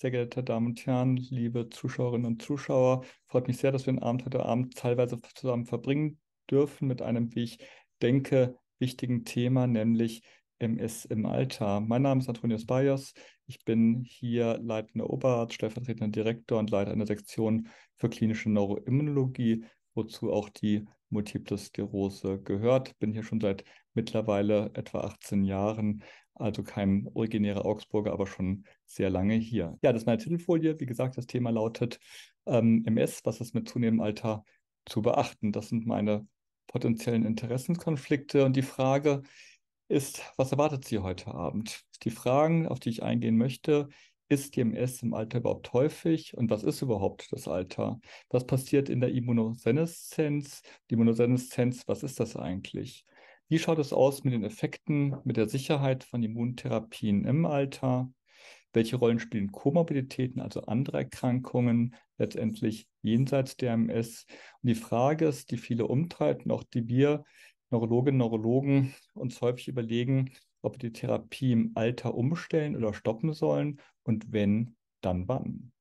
sehr geehrte Damen und Herren, liebe Zuschauerinnen und Zuschauer. Freut mich sehr, dass wir den Abend heute Abend teilweise zusammen verbringen dürfen mit einem, wie ich denke, wichtigen Thema, nämlich MS im Alter. Mein Name ist Antonius Bayers. Ich bin hier leitender Oberarzt, stellvertretender Direktor und Leiter einer Sektion für klinische Neuroimmunologie, wozu auch die Multiple Sklerose gehört. Bin hier schon seit mittlerweile etwa 18 Jahren, also kein originärer Augsburger, aber schon sehr lange hier. Ja, das ist meine Titelfolie. Wie gesagt, das Thema lautet ähm, MS, was ist mit zunehmendem Alter zu beachten? Das sind meine potenziellen Interessenskonflikte und die Frage ist, was erwartet Sie heute Abend? Die Fragen, auf die ich eingehen möchte, ist die MS im Alter überhaupt häufig und was ist überhaupt das Alter? Was passiert in der Immunoseneszenz? Die Immunoseneszenz, was ist das eigentlich? Wie schaut es aus mit den Effekten, mit der Sicherheit von Immuntherapien im Alter? Welche Rollen spielen Komorbiditäten, also andere Erkrankungen, letztendlich jenseits der MS? Und die Frage ist, die viele umtreibt auch die wir Neurologinnen und Neurologen uns häufig überlegen, ob wir die Therapie im Alter umstellen oder stoppen sollen und wenn, dann wann.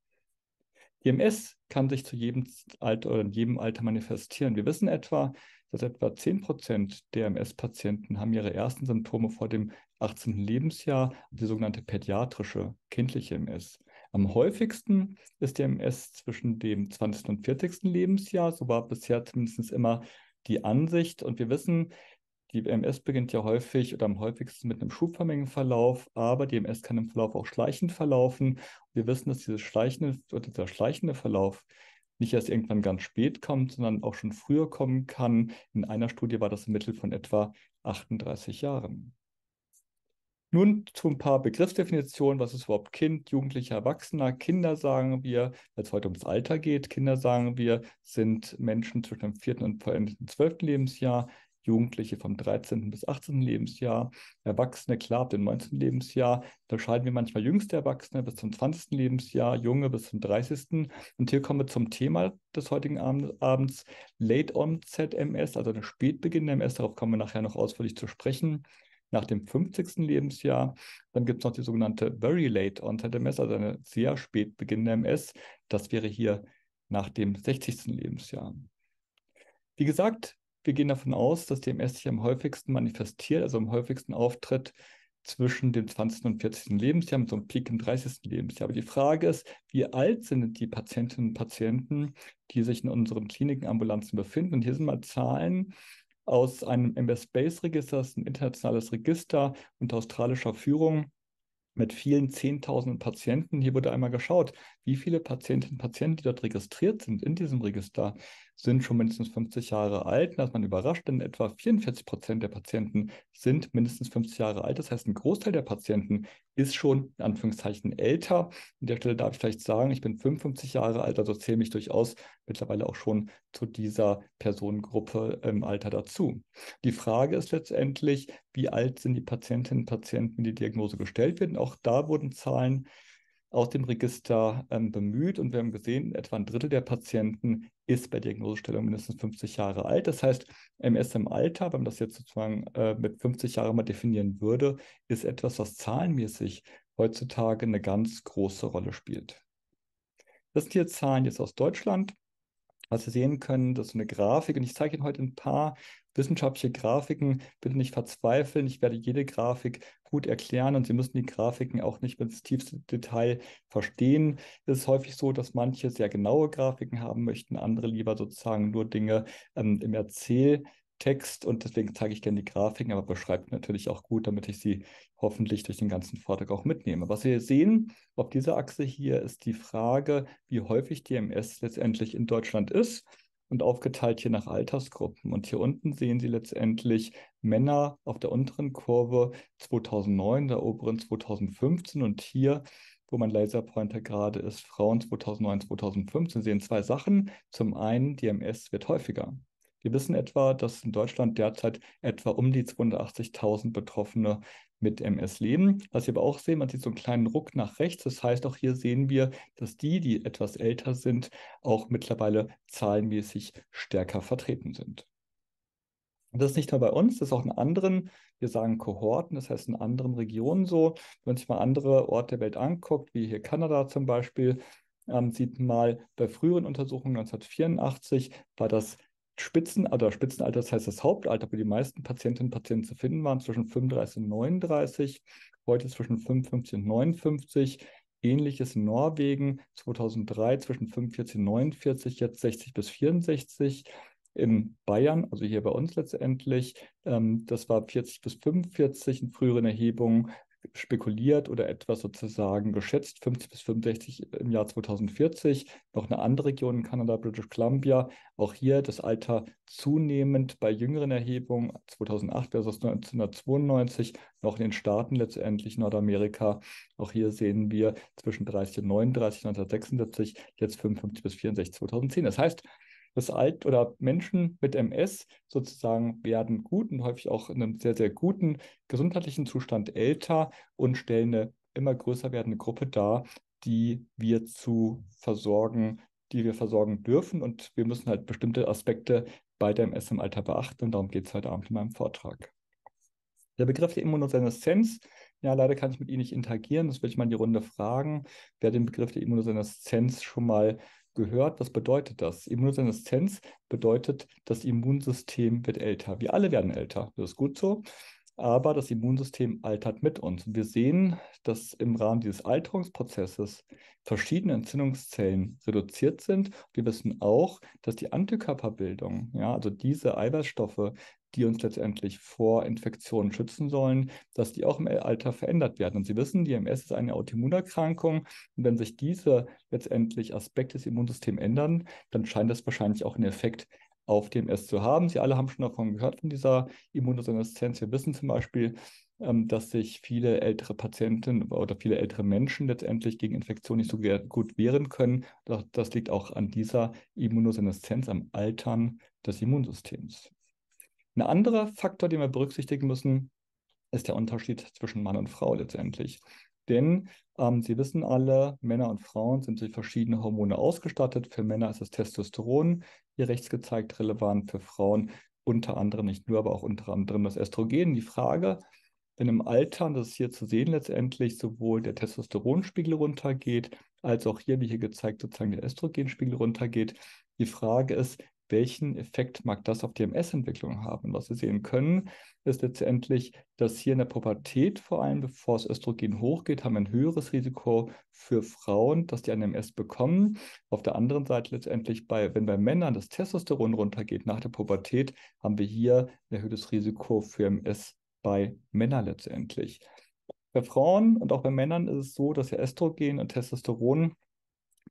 Die MS kann sich zu jedem Alter oder in jedem Alter manifestieren. Wir wissen etwa, dass etwa 10 Prozent der MS-Patienten haben ihre ersten Symptome vor dem 18. Lebensjahr, die sogenannte pädiatrische kindliche MS. Am häufigsten ist die MS zwischen dem 20. und 40. Lebensjahr. So war bisher zumindest immer die Ansicht. Und wir wissen, die MS beginnt ja häufig oder am häufigsten mit einem schubförmigen Verlauf, aber die MS kann im Verlauf auch schleichend verlaufen. Wir wissen, dass dieses schleichende oder dieser schleichende Verlauf nicht erst irgendwann ganz spät kommt, sondern auch schon früher kommen kann. In einer Studie war das im Mittel von etwa 38 Jahren. Nun zu ein paar Begriffsdefinitionen. Was ist überhaupt Kind, Jugendlicher, Erwachsener? Kinder sagen wir, weil es heute ums Alter geht, Kinder sagen wir, sind Menschen zwischen dem vierten und vollendeten zwölften Lebensjahr. Jugendliche vom 13. bis 18. Lebensjahr, Erwachsene klar ab dem 19. Lebensjahr, unterscheiden wir manchmal jüngste Erwachsene bis zum 20. Lebensjahr, Junge bis zum 30. Und hier kommen wir zum Thema des heutigen Abends, Late Onset MS, also eine spätbeginnende MS, darauf kommen wir nachher noch ausführlich zu sprechen nach dem 50. Lebensjahr. Dann gibt es noch die sogenannte Very Late Onset MS, also eine sehr spät beginnende MS. Das wäre hier nach dem 60. Lebensjahr. Wie gesagt, wir gehen davon aus, dass die MS sich am häufigsten manifestiert, also am häufigsten auftritt zwischen dem 20. und 40. Lebensjahr mit so einem Peak im 30. Lebensjahr. Aber die Frage ist, wie alt sind die Patientinnen und Patienten, die sich in unseren Kliniken, Ambulanzen befinden? Und hier sind mal Zahlen aus einem MS-Base-Register, das ist ein internationales Register unter australischer Führung mit vielen Zehntausenden Patienten. Hier wurde einmal geschaut, wie viele Patientinnen und Patienten, die dort registriert sind in diesem Register, sind schon mindestens 50 Jahre alt. Da ist man überrascht, denn etwa 44 Prozent der Patienten sind mindestens 50 Jahre alt. Das heißt, ein Großteil der Patienten ist schon in Anführungszeichen älter. An der Stelle darf ich vielleicht sagen, ich bin 55 Jahre alt, also zähle mich durchaus mittlerweile auch schon zu dieser Personengruppe im Alter dazu. Die Frage ist letztendlich, wie alt sind die Patientinnen und Patienten, die Diagnose gestellt werden. Auch da wurden Zahlen aus dem Register ähm, bemüht und wir haben gesehen, etwa ein Drittel der Patienten ist bei Diagnosestellung mindestens 50 Jahre alt. Das heißt, MS im Alter, wenn man das jetzt sozusagen äh, mit 50 Jahren mal definieren würde, ist etwas, was zahlenmäßig heutzutage eine ganz große Rolle spielt. Das sind hier Zahlen jetzt aus Deutschland. Was Sie sehen können, das ist eine Grafik und ich zeige Ihnen heute ein paar wissenschaftliche Grafiken. Bitte nicht verzweifeln. Ich werde jede Grafik gut erklären und Sie müssen die Grafiken auch nicht bis ins tiefste Detail verstehen. Es ist häufig so, dass manche sehr genaue Grafiken haben möchten, andere lieber sozusagen nur Dinge ähm, im Erzähltext und deswegen zeige ich gerne die Grafiken, aber beschreibt natürlich auch gut, damit ich sie hoffentlich durch den ganzen Vortrag auch mitnehme. Was wir sehen auf dieser Achse hier ist die Frage, wie häufig DMS letztendlich in Deutschland ist und aufgeteilt hier nach Altersgruppen. Und hier unten sehen Sie letztendlich Männer auf der unteren Kurve 2009, der oberen 2015 und hier wo mein Laserpointer gerade ist, Frauen 2009, 2015, sehen zwei Sachen. Zum einen, die MS wird häufiger. Wir wissen etwa, dass in Deutschland derzeit etwa um die 280.000 Betroffene mit MS leben. Was wir aber auch sehen, man sieht so einen kleinen Ruck nach rechts. Das heißt, auch hier sehen wir, dass die, die etwas älter sind, auch mittlerweile zahlenmäßig stärker vertreten sind. Das ist nicht nur bei uns, das ist auch in anderen, wir sagen Kohorten, das heißt in anderen Regionen so. Wenn man sich mal andere Orte der Welt anguckt, wie hier Kanada zum Beispiel, ähm, sieht man mal bei früheren Untersuchungen 1984 war das Spitzen, oder Spitzenalter, das heißt das Hauptalter, wo die meisten Patientinnen und Patienten zu finden waren, zwischen 35 und 39, heute zwischen 55 und 59. Ähnliches in Norwegen, 2003 zwischen 45 und 49, jetzt 60 bis 64 in Bayern, also hier bei uns letztendlich. Ähm, das war 40 bis 45 in früheren Erhebungen spekuliert oder etwas sozusagen geschätzt, 50 bis 65 im Jahr 2040. Noch eine andere Region in Kanada, British Columbia. Auch hier das Alter zunehmend bei jüngeren Erhebungen, 2008 versus 1992, noch in den Staaten letztendlich, Nordamerika. Auch hier sehen wir zwischen 30 und 39, 1976, jetzt 55 bis 64, 2010. Das heißt, das Alt oder Menschen mit MS sozusagen werden gut und häufig auch in einem sehr, sehr guten gesundheitlichen Zustand älter und stellen eine immer größer werdende Gruppe dar, die wir zu versorgen, die wir versorgen dürfen. Und wir müssen halt bestimmte Aspekte bei der MS im Alter beachten. Und darum geht es heute Abend in meinem Vortrag. Der Begriff der Immunoseneszenz, ja, leider kann ich mit Ihnen nicht interagieren. Das will ich mal in die Runde fragen. Wer den Begriff der Immunoseneszenz schon mal gehört. Was bedeutet das? Immunoseneszenz bedeutet, das Immunsystem wird älter. Wir alle werden älter. Das ist gut so. Aber das Immunsystem altert mit uns. Und wir sehen, dass im Rahmen dieses Alterungsprozesses verschiedene Entzündungszellen reduziert sind. Wir wissen auch, dass die Antikörperbildung, ja, also diese Eiweißstoffe, die uns letztendlich vor Infektionen schützen sollen, dass die auch im Alter verändert werden. Und Sie wissen, die MS ist eine Autoimmunerkrankung. Und wenn sich diese letztendlich Aspekte des Immunsystems ändern, dann scheint das wahrscheinlich auch einen Effekt auf die MS zu haben. Sie alle haben schon davon gehört, von dieser Immunoseneszenz. Wir wissen zum Beispiel, ähm, dass sich viele ältere Patienten oder viele ältere Menschen letztendlich gegen Infektionen nicht so gut wehren können. Das liegt auch an dieser Immunoseneszenz, am Altern des Immunsystems. Ein anderer Faktor, den wir berücksichtigen müssen, ist der Unterschied zwischen Mann und Frau letztendlich. Denn ähm, Sie wissen alle, Männer und Frauen sind durch verschiedene Hormone ausgestattet. Für Männer ist das Testosteron hier rechts gezeigt relevant, für Frauen unter anderem, nicht nur, aber auch unter anderem das Östrogen. Die Frage, wenn im Alter, das ist hier zu sehen letztendlich, sowohl der Testosteronspiegel runtergeht, als auch hier, wie hier gezeigt, sozusagen der Östrogenspiegel runtergeht. Die Frage ist, welchen Effekt mag das auf die MS-Entwicklung haben? Was Sie sehen können, ist letztendlich, dass hier in der Pubertät vor allem, bevor das Östrogen hochgeht, haben wir ein höheres Risiko für Frauen, dass die eine MS bekommen. Auf der anderen Seite letztendlich, bei, wenn bei Männern das Testosteron runtergeht nach der Pubertät, haben wir hier ein erhöhtes Risiko für MS bei Männern letztendlich. Bei Frauen und auch bei Männern ist es so, dass ja Östrogen und Testosteron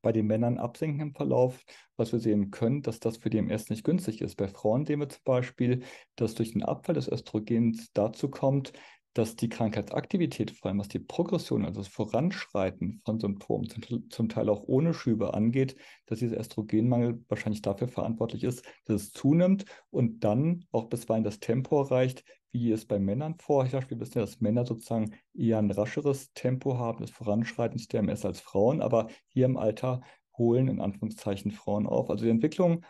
bei den Männern absinken im Verlauf, was wir sehen können, dass das für die MS nicht günstig ist. Bei Frauen sehen wir zum Beispiel, dass durch den Abfall des Östrogens dazu kommt, dass die Krankheitsaktivität, vor allem was die Progression, also das Voranschreiten von Symptomen, zum, Teil auch ohne Schübe angeht, dass dieser Östrogenmangel wahrscheinlich dafür verantwortlich ist, dass es zunimmt und dann auch bisweilen das Tempo erreicht, wie es bei Männern vorherrscht. Wir wissen ja, dass Männer sozusagen eher ein rascheres Tempo haben des Voranschreitens der MS als Frauen, aber hier im Alter holen in Anführungszeichen Frauen auf. Also die Entwicklung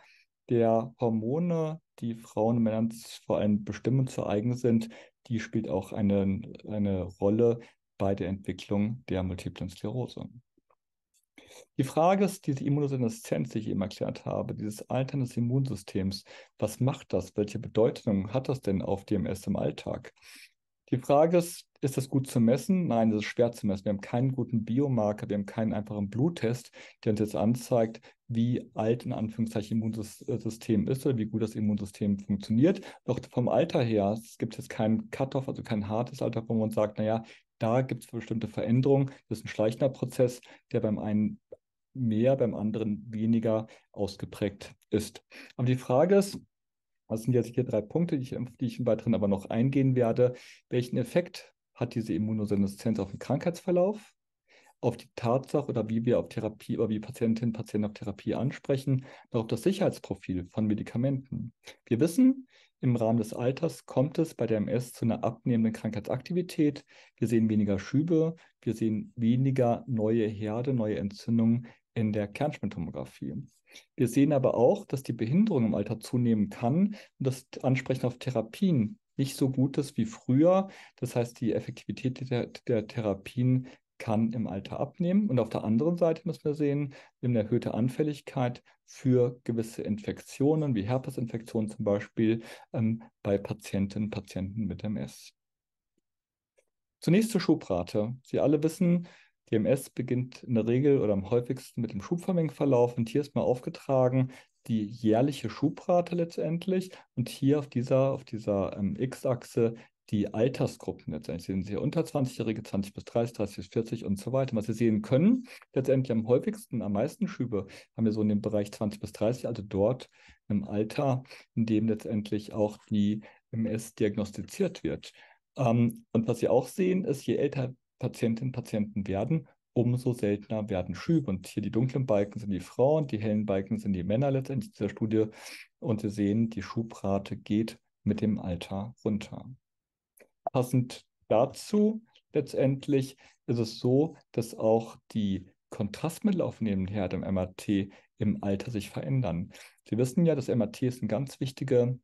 der Hormone, die Frauen und Männern vor allem bestimmen zu eigen sind, die spielt auch eine, eine Rolle bei der Entwicklung der multiplen Sklerose. Die Frage ist, diese Immunoseneszenz, die ich eben erklärt habe, dieses Altern des Immunsystems, was macht das? Welche Bedeutung hat das denn auf DMS im Alltag? Die Frage ist, ist das gut zu messen? Nein, das ist schwer zu messen. Wir haben keinen guten Biomarker, wir haben keinen einfachen Bluttest, der uns jetzt anzeigt, wie alt in Anführungszeichen Immunsystem ist oder wie gut das Immunsystem funktioniert. Doch vom Alter her es gibt jetzt keinen Cut-off, also kein hartes Alter, wo man sagt, naja, da gibt es bestimmte Veränderungen. Das ist ein schleichender Prozess, der beim einen mehr, beim anderen weniger ausgeprägt ist. Aber die Frage ist, das sind jetzt hier drei Punkte, die ich, die ich im Weiteren aber noch eingehen werde. Welchen Effekt hat diese Immunoseneszenz auf den Krankheitsverlauf? Auf die Tatsache oder wie wir auf Therapie oder wie Patientinnen und Patienten auf Therapie ansprechen, auch auf das Sicherheitsprofil von Medikamenten. Wir wissen, im Rahmen des Alters kommt es bei der MS zu einer abnehmenden Krankheitsaktivität. Wir sehen weniger Schübe, wir sehen weniger neue Herde, neue Entzündungen in der Kernspintomographie. Wir sehen aber auch, dass die Behinderung im Alter zunehmen kann und das Ansprechen auf Therapien nicht so gut ist wie früher. Das heißt, die Effektivität der, der Therapien kann im Alter abnehmen. Und auf der anderen Seite müssen wir sehen, wir eine erhöhte Anfälligkeit für gewisse Infektionen, wie Herpesinfektionen zum Beispiel, ähm, bei Patientinnen und Patienten mit MS. Zunächst zur Schubrate. Sie alle wissen, die MS beginnt in der Regel oder am häufigsten mit dem schubförmigen Verlauf. Und hier ist mal aufgetragen die jährliche Schubrate letztendlich. Und hier auf dieser, auf dieser ähm, X-Achse die Altersgruppen letztendlich. Sehen Sie hier unter 20-Jährige, 20 bis 30, 30 bis 40 und so weiter. Was Sie sehen können, letztendlich am häufigsten, am meisten Schübe haben wir so in dem Bereich 20 bis 30, also dort im Alter, in dem letztendlich auch die MS diagnostiziert wird. Ähm, und was Sie auch sehen, ist, je älter Patientinnen und Patienten werden, umso seltener werden Schübe. Und hier die dunklen Balken sind die Frauen, die hellen Balken sind die Männer letztendlich dieser Studie. Und Sie sehen, die Schubrate geht mit dem Alter runter. Passend dazu letztendlich ist es so, dass auch die kontrastmittelaufnehmenden Herde im MRT im Alter sich verändern. Sie wissen ja, das MRT ist eine ganz wichtige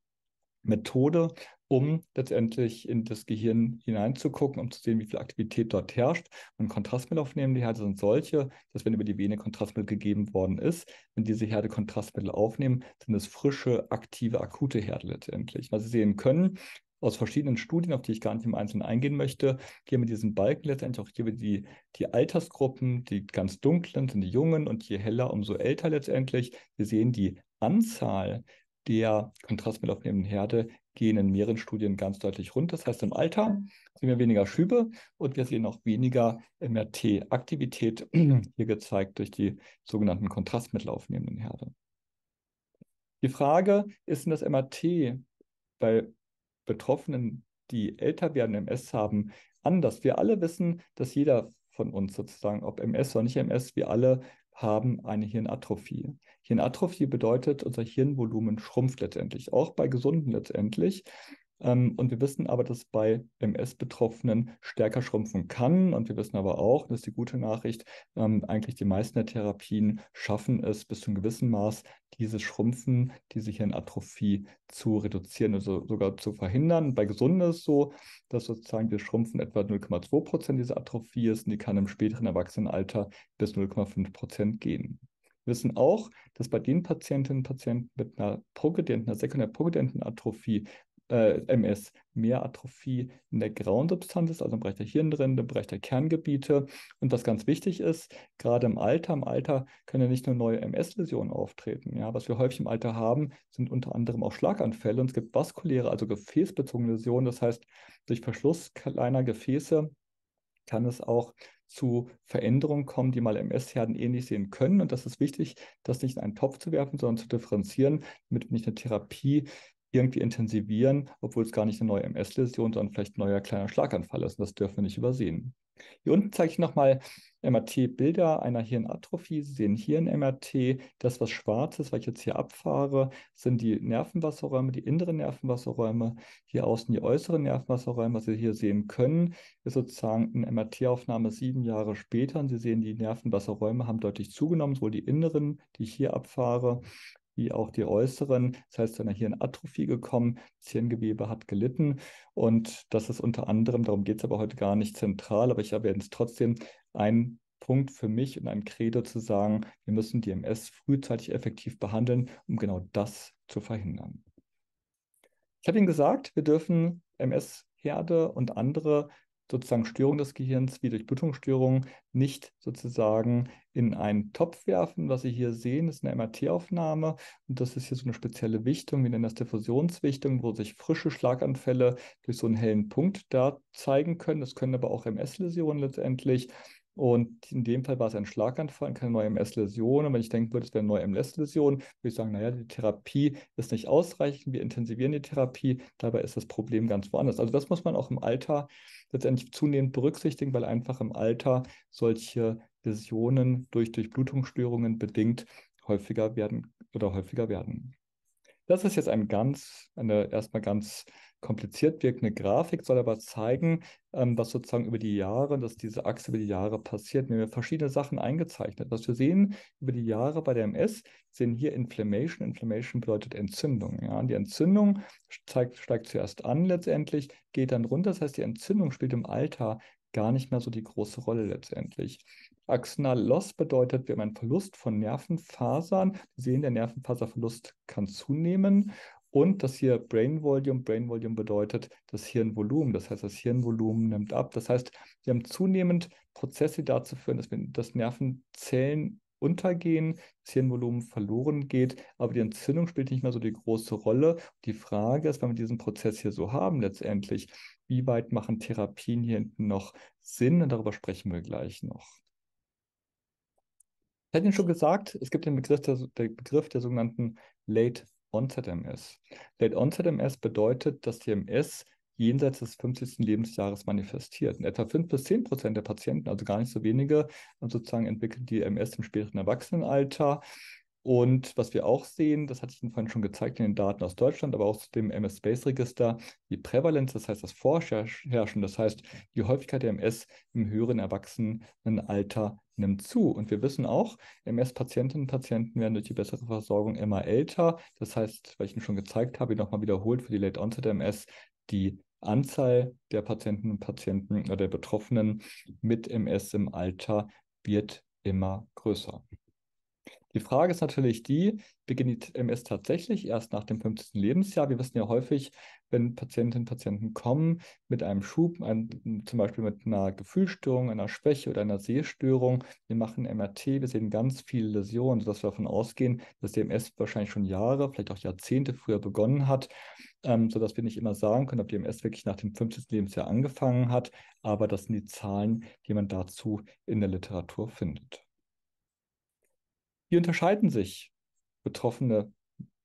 Methode, um letztendlich in das Gehirn hineinzugucken, um zu sehen, wie viel Aktivität dort herrscht. Und kontrastmittelaufnehmende Herde sind solche, dass wenn über die Vene Kontrastmittel gegeben worden ist, wenn diese Herde Kontrastmittel aufnehmen, sind es frische, aktive, akute Herde letztendlich. Was Sie sehen können, aus verschiedenen Studien, auf die ich gar nicht im Einzelnen eingehen möchte, hier mit diesen Balken letztendlich auch hier die, die Altersgruppen, die ganz dunklen sind die Jungen und je heller, umso älter letztendlich. Wir sehen die Anzahl der kontrastmittelaufnehmenden Herde gehen in mehreren Studien ganz deutlich runter. Das heißt, im Alter sehen wir weniger Schübe und wir sehen auch weniger MRT-Aktivität, hier gezeigt durch die sogenannten kontrastmittelaufnehmenden Herde. Die Frage, ist denn das MRT bei Betroffenen, die älter werden, MS haben, anders? Wir alle wissen, dass jeder von uns sozusagen, ob MS oder nicht MS, wir alle haben eine Hirnatrophie. Hirnatrophie bedeutet, unser Hirnvolumen schrumpft letztendlich, auch bei Gesunden letztendlich. Ähm, und wir wissen aber, dass bei MS-Betroffenen stärker schrumpfen kann. Und wir wissen aber auch, das ist die gute Nachricht, ähm, eigentlich die meisten der Therapien schaffen es bis zu einem gewissen Maß, dieses Schrumpfen, diese Hirnatrophie zu reduzieren, also sogar zu verhindern. Bei Gesunden ist es so, dass sozusagen wir Schrumpfen etwa 0,2 Prozent dieser Atrophie ist und die kann im späteren Erwachsenenalter bis 0,5 Prozent gehen. Wir wissen auch, dass bei den Patientinnen und Patienten mit einer progredienten, einer sekundär progredienten Atrophie äh, MS mehr Atrophie in der grauen Substanz ist, also im Bereich der Hirnrinde, im Bereich der Kerngebiete. Und was ganz wichtig ist, gerade im Alter, im Alter können ja nicht nur neue MS-Läsionen auftreten. Ja, was wir häufig im Alter haben, sind unter anderem auch Schlaganfälle und es gibt vaskuläre, also gefäßbezogene Läsionen. Das heißt, durch Verschluss kleiner Gefäße kann es auch zu Veränderungen kommen, die mal MS-Herden ähnlich sehen können. Und das ist wichtig, das nicht in einen Topf zu werfen, sondern zu differenzieren, damit wir nicht eine Therapie irgendwie intensivieren, obwohl es gar nicht eine neue MS-Läsion, sondern vielleicht ein neuer kleiner Schlaganfall ist. Und das dürfen wir nicht übersehen. Hier unten zeige ich nochmal MRT-Bilder einer Hirnatrophie. Sie sehen hier ein MRT. Das, was schwarz ist, was ich jetzt hier abfahre, sind die Nervenwasserräume, die inneren Nervenwasserräume. Hier außen die äußeren Nervenwasserräume. Was Sie hier sehen können, ist sozusagen eine MRT-Aufnahme sieben Jahre später. Und Sie sehen, die Nervenwasserräume haben deutlich zugenommen, sowohl die inneren, die ich hier abfahre, wie auch die äußeren. Das heißt, dann hier eine Atrophie gekommen, das Hirngewebe hat gelitten und das ist unter anderem, darum geht es aber heute gar nicht zentral, aber ich erwähne es trotzdem, ein Punkt für mich und ein Credo zu sagen, wir müssen die MS frühzeitig effektiv behandeln, um genau das zu verhindern. Ich habe Ihnen gesagt, wir dürfen MS-Herde und andere sozusagen Störung des Gehirns wie Durchblutungsstörungen nicht sozusagen in einen Topf werfen. Was Sie hier sehen, ist eine MRT-Aufnahme und das ist hier so eine spezielle Wichtung, wir nennen das Diffusionswichtung, wo sich frische Schlaganfälle durch so einen hellen Punkt da zeigen können. Das können aber auch MS-Läsionen letztendlich. Und in dem Fall war es ein Schlaganfall keine neue MS-Läsion. Und wenn ich denken würde, es wäre eine neue MS-Läsion, würde ich sagen, naja, die Therapie ist nicht ausreichend, wir intensivieren die Therapie, dabei ist das Problem ganz woanders. Also das muss man auch im Alter letztendlich zunehmend berücksichtigen, weil einfach im Alter solche Läsionen durch Durchblutungsstörungen bedingt häufiger werden oder häufiger werden. Das ist jetzt ein ganz, eine erstmal ganz kompliziert wirkende Grafik, soll aber zeigen, ähm, was sozusagen über die Jahre, dass diese Achse über die Jahre passiert. Wir haben verschiedene Sachen eingezeichnet. Was wir sehen über die Jahre bei der MS, sehen hier Inflammation. Inflammation bedeutet Entzündung. Ja? Und die Entzündung steigt, steigt zuerst an letztendlich, geht dann runter. Das heißt, die Entzündung spielt im Alter gar nicht mehr so die große Rolle letztendlich. Axonal Loss bedeutet, wir haben einen Verlust von Nervenfasern. Wir sehen, der Nervenfaserverlust kann zunehmen. Und das hier Brain Volume, Brain Volume bedeutet das Hirnvolumen. Das heißt, das Hirnvolumen nimmt ab. Das heißt, wir haben zunehmend Prozesse, die dazu führen, dass, wir, dass Nervenzellen untergehen, das Hirnvolumen verloren geht, aber die Entzündung spielt nicht mehr so die große Rolle. Die Frage ist, wenn wir diesen Prozess hier so haben letztendlich, wie weit machen Therapien hier hinten noch Sinn? Und darüber sprechen wir gleich noch. Ich hatte Ihnen schon gesagt, es gibt den Begriff der, der Begriff der sogenannten Late Onset MS. Late Onset MS bedeutet, dass die MS jenseits des 50. Lebensjahres manifestiert. Und etwa 5 bis 10 Prozent der Patienten, also gar nicht so wenige, sozusagen entwickeln die MS im späteren Erwachsenenalter. Und was wir auch sehen, das hatte ich Ihnen vorhin schon gezeigt in den Daten aus Deutschland, aber auch zu dem MS-Space-Register, die Prävalenz, das heißt das Vorherrschen, das heißt die Häufigkeit der MS im höheren Erwachsenenalter nimmt zu. Und wir wissen auch, MS-Patientinnen und Patienten werden durch die bessere Versorgung immer älter. Das heißt, weil ich Ihnen schon gezeigt habe, nochmal wiederholt für die Late Onset MS, die Anzahl der Patienten und Patienten oder der Betroffenen mit MS im Alter wird immer größer. Die Frage ist natürlich die, beginnt MS tatsächlich erst nach dem 50. Lebensjahr? Wir wissen ja häufig, wenn Patientinnen und Patienten kommen mit einem Schub, ein, zum Beispiel mit einer Gefühlsstörung, einer Schwäche oder einer Sehstörung, wir machen MRT, wir sehen ganz viele Läsionen, sodass wir davon ausgehen, dass die MS wahrscheinlich schon Jahre, vielleicht auch Jahrzehnte früher begonnen hat, ähm, sodass wir nicht immer sagen können, ob die MS wirklich nach dem 50. Lebensjahr angefangen hat, aber das sind die Zahlen, die man dazu in der Literatur findet. Wie unterscheiden sich Betroffene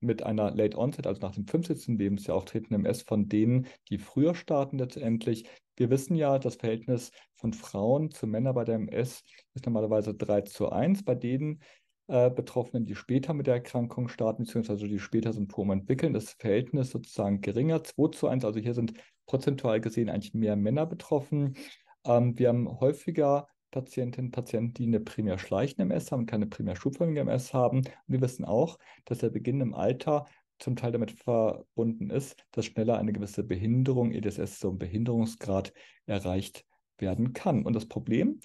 mit einer Late Onset, also nach dem 50. Lebensjahr auftretenden MS, von denen, die früher starten letztendlich? Wir wissen ja, das Verhältnis von Frauen zu Männern bei der MS ist normalerweise 3 zu 1. Bei denen äh, Betroffenen, die später mit der Erkrankung starten, beziehungsweise die später Symptome entwickeln, ist das Verhältnis sozusagen geringer, 2 zu 1. Also hier sind prozentual gesehen eigentlich mehr Männer betroffen. Ähm, wir haben häufiger Patientinnen Patienten, die eine primär schleichende MS haben keine primär schubförmige MS haben. Und wir wissen auch, dass der Beginn im Alter zum Teil damit verbunden ist, dass schneller eine gewisse Behinderung, EDSS, so ein Behinderungsgrad erreicht werden kann. Und das Problem,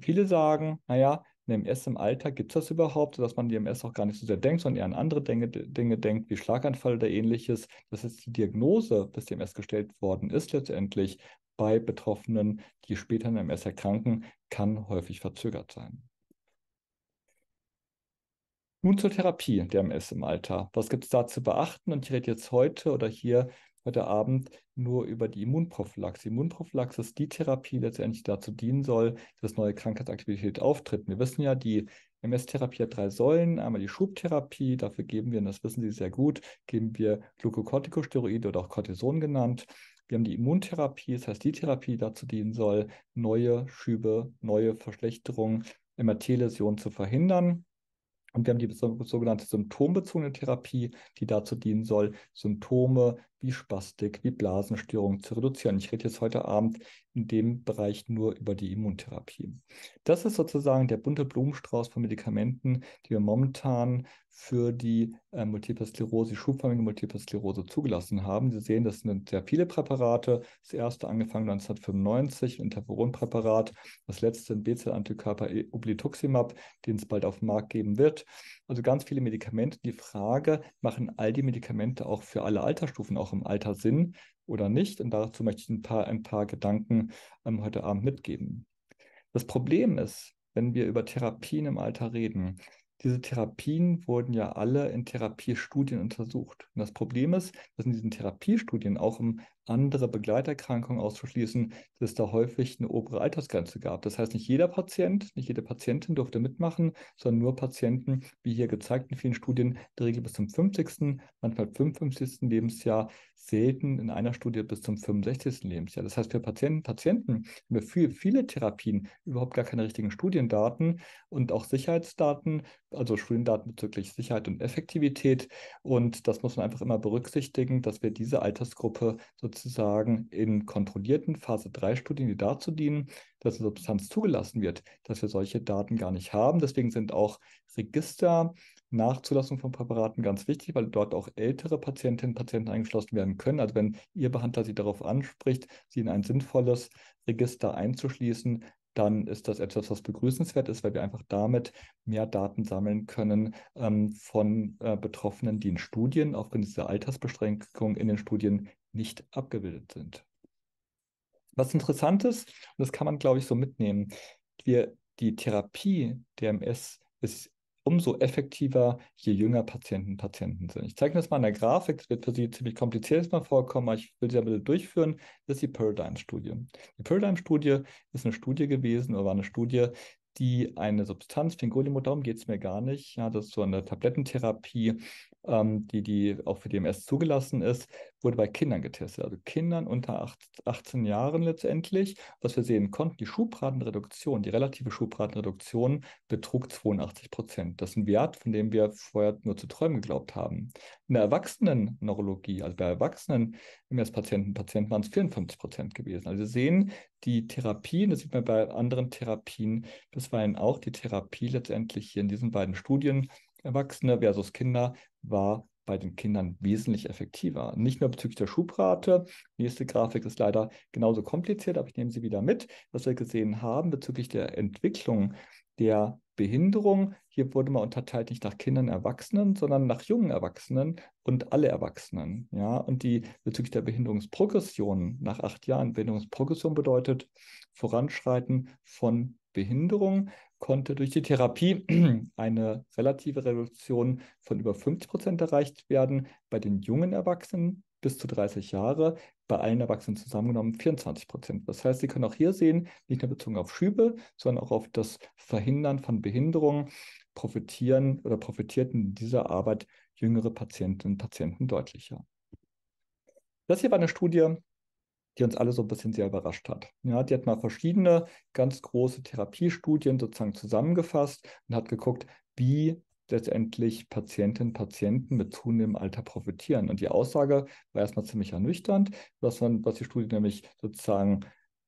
viele sagen, naja, eine MS im Alter, gibt es das überhaupt, sodass man die MS auch gar nicht so sehr denkt, sondern eher an andere Dinge, Dinge denkt, wie Schlaganfall oder ähnliches. Das ist die Diagnose, bis die MS gestellt worden ist, letztendlich bei Betroffenen, die später an MS erkranken, kann häufig verzögert sein. Nun zur Therapie der MS im Alter. Was gibt es da zu beachten? Und ich rede jetzt heute oder hier heute Abend nur über die Immunprophylaxe. Immunprophylaxe ist die Therapie, die letztendlich dazu dienen soll, dass neue Krankheitsaktivität auftritt. Wir wissen ja, die MS-Therapie hat drei Säulen. Einmal die Schubtherapie, dafür geben wir, und das wissen Sie sehr gut, geben wir Glukokortikosteroide oder auch Cortison genannt. Wir haben die Immuntherapie, das heißt die Therapie, die dazu dienen soll, neue Schübe, neue Verschlechterungen, MRT-Läsionen zu verhindern. Und wir haben die sogenannte symptombezogene Therapie, die dazu dienen soll, Symptome wie Spastik, wie Blasenstörungen zu reduzieren. Ich rede jetzt heute Abend in dem Bereich nur über die Immuntherapie. Das ist sozusagen der bunte Blumenstrauß von Medikamenten, die wir momentan für die äh, Multiple Sklerose, schubförmige Multiple Sklerose zugelassen haben. Sie sehen, das sind sehr viele Präparate. Das erste angefangen 1995, ein Interferonpräparat. Das letzte ein B-Zell-Antikörper Ublituximab, den es bald auf den Markt geben wird. Also ganz viele Medikamente. Die Frage, machen all die Medikamente auch für alle Altersstufen, auch im Alter Sinn oder nicht? Und dazu möchte ich ein paar, ein paar Gedanken ähm, heute Abend mitgeben. Das Problem ist, wenn wir über Therapien im Alter reden, diese Therapien wurden ja alle in Therapiestudien untersucht. Und das Problem ist, dass in diesen Therapiestudien auch im andere Begleiterkrankungen auszuschließen, dass es da häufig eine obere Altersgrenze gab. Das heißt, nicht jeder Patient, nicht jede Patientin durfte mitmachen, sondern nur Patienten, wie hier gezeigt in vielen Studien, der Regel bis zum 50., manchmal 55. Lebensjahr, selten in einer Studie bis zum 65. Lebensjahr. Das heißt, für Patienten, Patienten haben wir für viele Therapien überhaupt gar keine richtigen Studiendaten und auch Sicherheitsdaten also Studiendaten bezüglich Sicherheit und Effektivität. Und das muss man einfach immer berücksichtigen, dass wir diese Altersgruppe sozusagen in kontrollierten Phase 3 Studien, die dazu dienen, dass eine Substanz zugelassen wird, dass wir solche Daten gar nicht haben. Deswegen sind auch Register nach Zulassung von Präparaten ganz wichtig, weil dort auch ältere Patientinnen und Patienten eingeschlossen werden können. Also wenn Ihr Behandler Sie darauf anspricht, Sie in ein sinnvolles Register einzuschließen, dann ist das etwas, was begrüßenswert ist, weil wir einfach damit mehr Daten sammeln können ähm, von äh, Betroffenen, die in Studien aufgrund dieser Altersbeschränkung in den Studien nicht abgebildet sind. Was interessant ist, und das kann man, glaube ich, so mitnehmen, wir, die Therapie der MS ist umso effektiver, je jünger Patienten Patienten sind. Ich zeige das mal in der Grafik, das wird für Sie ziemlich kompliziert mal vorkommen, aber ich will Sie aber durchführen. Das ist die Paradigm-Studie. Die Paradigm-Studie ist eine Studie gewesen, oder war eine Studie, die eine Substanz, Fingolimod, darum geht es mir gar nicht, ja, das ist so eine Tablettentherapie, ähm, die, die auch für DMS zugelassen ist, wurde bei Kindern getestet, also Kindern unter 18 Jahren letztendlich. Was wir sehen konnten, die Schubratenreduktion, die relative Schubratenreduktion betrug 82 Prozent. Das ist ein Wert, von dem wir vorher nur zu träumen geglaubt haben. In der Erwachsenen-Neurologie, also bei Erwachsenen MS-Patienten, Patienten waren es 54 Prozent gewesen. Also wir sehen, die Therapien, das sieht man bei anderen Therapien bisweilen auch, die Therapie letztendlich hier in diesen beiden Studien Erwachsene versus Kinder war bei den Kindern wesentlich effektiver. Nicht nur bezüglich der Schubrate. Nächste Grafik ist leider genauso kompliziert, aber ich nehme sie wieder mit. Was wir gesehen haben bezüglich der Entwicklung der Behinderung. Hier wurde mal unterteilt nicht nach Kindern, Erwachsenen, sondern nach jungen Erwachsenen und alle Erwachsenen. Ja, und die bezüglich der Behinderungsprogression nach acht Jahren Behinderungsprogression bedeutet Voranschreiten von Behinderung konnte durch die Therapie eine relative Reduktion von über 50 Prozent erreicht werden. Bei den jungen Erwachsenen bis zu 30 Jahre, bei allen Erwachsenen zusammengenommen 24 Prozent. Das heißt, Sie können auch hier sehen, nicht nur bezogen auf Schübe, sondern auch auf das Verhindern von Behinderungen, profitieren oder profitierten dieser Arbeit jüngere Patientinnen und Patienten deutlicher. Das hier war eine Studie die uns alle so ein bisschen sehr überrascht hat. Ja, die hat mal verschiedene ganz große Therapiestudien sozusagen zusammengefasst und hat geguckt, wie letztendlich Patientinnen und Patienten mit zunehmendem Alter profitieren. Und die Aussage war erstmal ziemlich ernüchternd, was, man, was die Studie nämlich sozusagen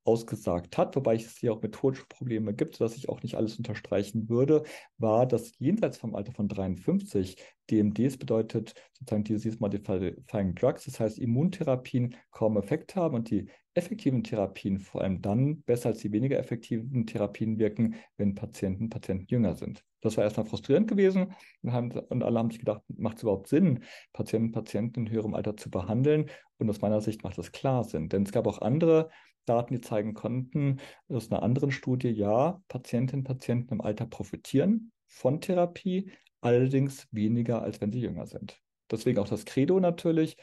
ausgesagt hat, wobei es hier auch methodische Probleme gibt, sodass ich auch nicht alles unterstreichen würde, war, dass jenseits vom Alter von 53 DMDs bedeutet sozusagen Disease Modifying Drugs, das heißt Immuntherapien kaum Effekt haben und die effektiven Therapien vor allem dann besser als die weniger effektiven Therapien wirken, wenn Patienten Patienten jünger sind. Das war erstmal frustrierend gewesen und, haben, und alle haben sich gedacht, macht es überhaupt Sinn, Patienten Patienten in höherem Alter zu behandeln? Und aus meiner Sicht macht das klar Sinn, denn es gab auch andere Daten, die zeigen konnten, aus einer anderen Studie, ja, Patientinnen und Patienten im Alter profitieren von Therapie, allerdings weniger, als wenn sie jünger sind. Deswegen auch das Credo natürlich,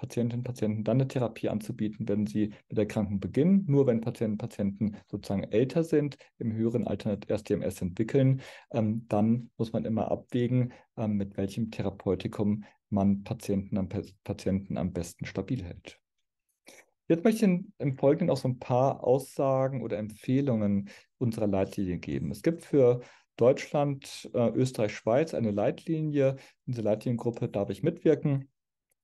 Patientinnen und Patienten dann eine Therapie anzubieten, wenn sie mit der Erkrankung beginnen. Nur wenn Patientinnen und Patienten sozusagen älter sind, im höheren Alter erst DMS entwickeln, ähm, dann muss man immer abwägen, ähm, mit welchem Therapeutikum man Patienten am, Patienten am besten stabil hält. Jetzt möchte ich im Folgenden auch so ein paar Aussagen oder Empfehlungen unserer Leitlinie geben. Es gibt für Deutschland, äh, Österreich, Schweiz eine Leitlinie. In dieser Leitliniengruppe darf ich mitwirken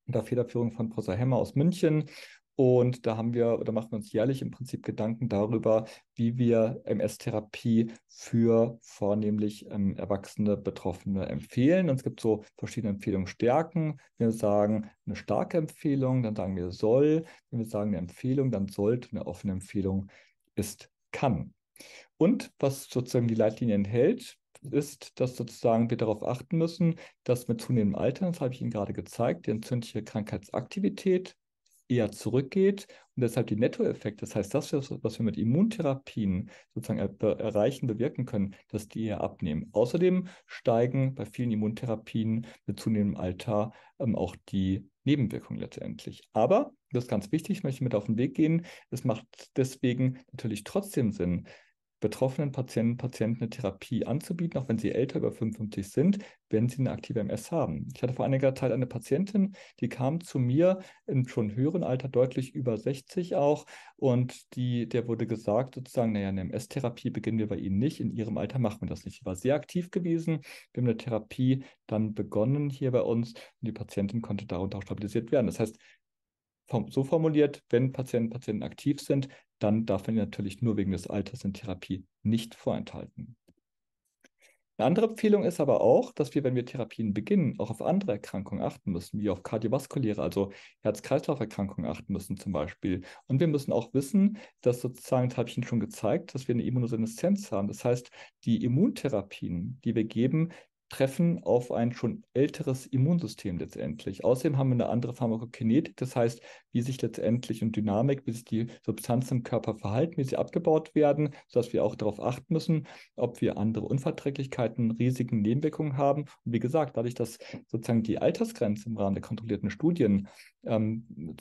unter Federführung von Professor Hemmer aus München. Und da haben wir oder machen wir uns jährlich im Prinzip Gedanken darüber, wie wir MS-Therapie für vornehmlich ähm, erwachsene Betroffene empfehlen. Und es gibt so verschiedene Empfehlungsstärken. Wir sagen eine starke Empfehlung, dann sagen wir soll. Wenn wir sagen eine Empfehlung, dann sollte. Eine offene Empfehlung ist kann. Und was sozusagen die Leitlinie enthält, ist, dass sozusagen wir darauf achten müssen, dass mit zunehmendem Alter, das habe ich Ihnen gerade gezeigt, die entzündliche Krankheitsaktivität eher zurückgeht und deshalb die Nettoeffekte, das heißt, das, was wir mit Immuntherapien sozusagen er erreichen, bewirken können, dass die eher abnehmen. Außerdem steigen bei vielen Immuntherapien mit zunehmendem Alter ähm, auch die Nebenwirkungen letztendlich. Aber, das ist ganz wichtig, ich möchte mit auf den Weg gehen, es macht deswegen natürlich trotzdem Sinn, betroffenen Patienten Patienten eine Therapie anzubieten, auch wenn sie älter über 55 sind, wenn sie eine aktive MS haben. Ich hatte vor einiger Zeit eine Patientin, die kam zu mir im schon höheren Alter, deutlich über 60 auch, und die, der wurde gesagt, sozusagen, naja, eine MS-Therapie beginnen wir bei Ihnen nicht, in Ihrem Alter machen wir das nicht. Sie war sehr aktiv gewesen, wir haben eine Therapie dann begonnen hier bei uns und die Patientin konnte darunter auch stabilisiert werden. Das heißt, so formuliert, wenn Patienten Patienten aktiv sind, dann darf man natürlich nur wegen des Alters in Therapie nicht vorenthalten. Eine andere Empfehlung ist aber auch, dass wir, wenn wir Therapien beginnen, auch auf andere Erkrankungen achten müssen, wie auf kardiovaskuläre, also Herz-Kreislauf-Erkrankungen achten müssen zum Beispiel. Und wir müssen auch wissen, dass sozusagen, das habe ich Ihnen schon gezeigt, dass wir eine Immunoseneszenz haben. Das heißt, die Immuntherapien, die wir geben, treffen auf ein schon älteres Immunsystem letztendlich. Außerdem haben wir eine andere Pharmakokinetik, das heißt, wie sich letztendlich und Dynamik, wie sich die Substanzen im Körper verhalten, wie sie abgebaut werden, sodass wir auch darauf achten müssen, ob wir andere Unverträglichkeiten, Risiken, Nebenwirkungen haben. Und wie gesagt, dadurch, dass sozusagen die Altersgrenze im Rahmen der kontrollierten Studien ähm,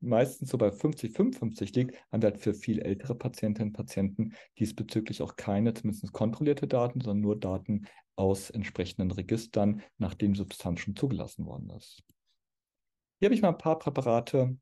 meistens so bei 50, 55 liegt, haben wir halt für viel ältere Patientinnen und Patienten diesbezüglich auch keine, zumindest kontrollierte Daten, sondern nur Daten aus entsprechenden Registern, nachdem Substanz schon zugelassen worden ist. Hier habe ich mal ein paar Präparate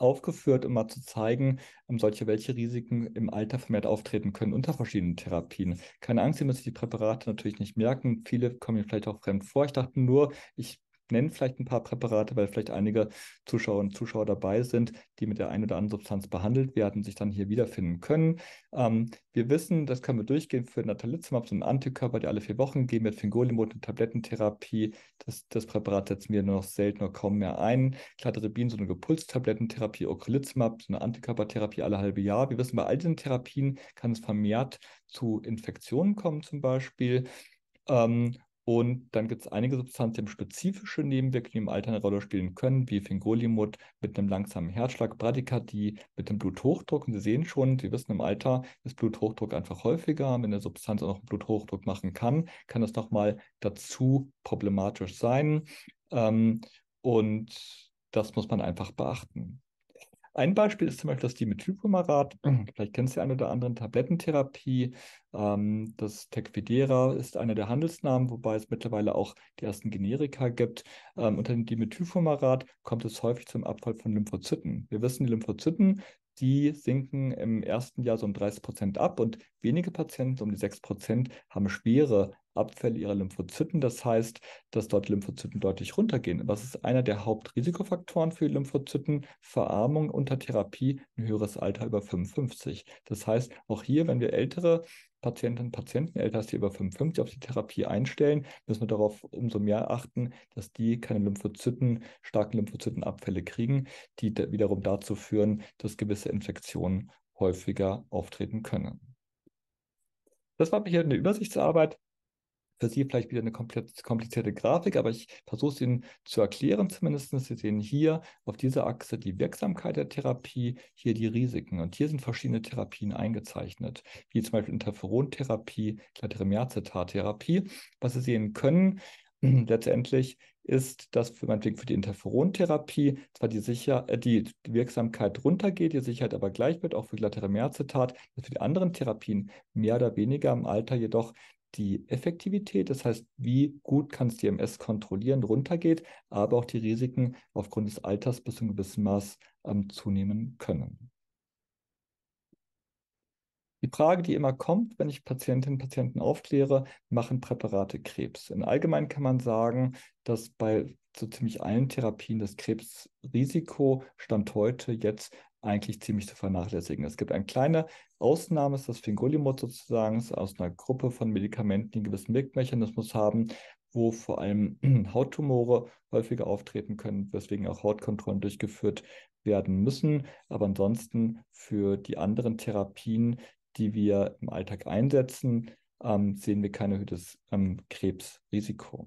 aufgeführt, um mal zu zeigen, um solche, welche Risiken im Alter vermehrt auftreten können unter verschiedenen Therapien. Keine Angst, Sie müssen die Präparate natürlich nicht merken. Viele kommen mir vielleicht auch fremd vor. Ich dachte nur, ich nenne vielleicht ein paar Präparate, weil vielleicht einige Zuschauerinnen und Zuschauer dabei sind, die mit der einen oder anderen Substanz behandelt werden, sich dann hier wiederfinden können. Ähm, wir wissen, das können wir durchgehen für Natalizumab, so ein Antikörper, der alle vier Wochen geben wird, Fingolimod, eine Tablettentherapie. Das, das Präparat setzen wir nur noch selten oder kaum mehr ein. Cladribin, so eine Gepulstablettentherapie, Ocrelizumab, so eine Antikörpertherapie alle halbe Jahr. Wir wissen, bei all diesen Therapien kann es vermehrt zu Infektionen kommen zum Beispiel. Ähm, und dann gibt es einige Substanzen, die spezifische Nebenwirkungen, im Alter eine Rolle spielen können, wie Fingolimod mit einem langsamen Herzschlag, Bradykardie mit dem Bluthochdruck. Und Sie sehen schon, Sie wissen, im Alter ist Bluthochdruck einfach häufiger. Wenn eine Substanz auch noch Bluthochdruck machen kann, kann das nochmal dazu problematisch sein. Ähm, und das muss man einfach beachten. Ein Beispiel ist zum Beispiel das Dimethylfumarat. Vielleicht kennst du eine oder andere Tablettentherapie. Ähm, das Tecfidera ist einer der Handelsnamen, wobei es mittlerweile auch die ersten Generika gibt. Ähm, unter dem Dimethylfumarat kommt es häufig zum Abfall von Lymphozyten. Wir wissen, die Lymphozyten die sinken im ersten Jahr so um 30 Prozent ab und wenige Patienten, um die 6 Prozent, haben schwere Abfälle ihrer Lymphozyten. Das heißt, dass dort Lymphozyten deutlich runtergehen. Was ist einer der Hauptrisikofaktoren für Lymphozyten? Verarmung unter Therapie, ein höheres Alter über 55. Das heißt, auch hier, wenn wir ältere Patientinnen und Patienten die über 55 auf die Therapie einstellen, müssen wir darauf umso mehr achten, dass die keine Lymphozyten, starken Lymphozytenabfälle kriegen, die wiederum dazu führen, dass gewisse Infektionen häufiger auftreten können. Das war hier eine Übersichtsarbeit für Sie vielleicht wieder eine komplizierte Grafik, aber ich versuche es Ihnen zu erklären zumindest. Sie sehen hier auf dieser Achse die Wirksamkeit der Therapie, hier die Risiken. Und hier sind verschiedene Therapien eingezeichnet, wie zum Beispiel Interferontherapie, Glatteremiacetat-Therapie. Was Sie sehen können, letztendlich ist, dass für, für die Interferontherapie zwar die, Sicher äh, die, Wirksamkeit runtergeht, die Sicherheit aber gleich wird, auch für Glatteremiacetat, dass für die anderen Therapien mehr oder weniger im Alter jedoch die Effektivität, das heißt, wie gut kann es die MS kontrollieren, runtergeht, aber auch die Risiken aufgrund des Alters bis zu einem gewissen Maß ähm, zunehmen können. Die Frage, die immer kommt, wenn ich Patientinnen und Patienten aufkläre, machen Präparate Krebs? In allgemein kann man sagen, dass bei so ziemlich allen Therapien das Krebsrisiko Stand heute jetzt eigentlich ziemlich zu vernachlässigen. Es gibt eine kleine Ausnahme, ist das Fingolimod sozusagen, ist aus einer Gruppe von Medikamenten, die einen gewissen Wirkmechanismus haben, wo vor allem Hauttumore häufiger auftreten können, weswegen auch Hautkontrollen durchgeführt werden müssen. Aber ansonsten für die anderen Therapien, die wir im Alltag einsetzen, ähm, sehen wir kein erhöhtes ähm, Krebsrisiko.